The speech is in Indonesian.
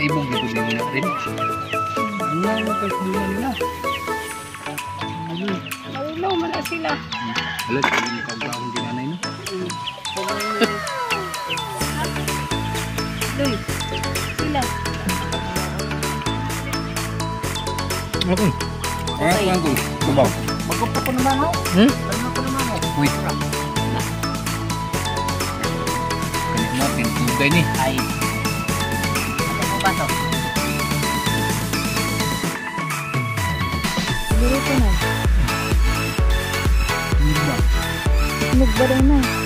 ibong dito din na rin. Ano ang pagdulan nila? Marilaw man na sila. Alat, hindi mo kagawang dinanay no? Doy, sila. Ako. Ah, Okay. ako. Kubaw. Magkupo ko naman ho. Hmm? Ano ko naman? Wait. Kanina mo, tinutugay ni. Ay. Ano po ba to? Dito na. Na.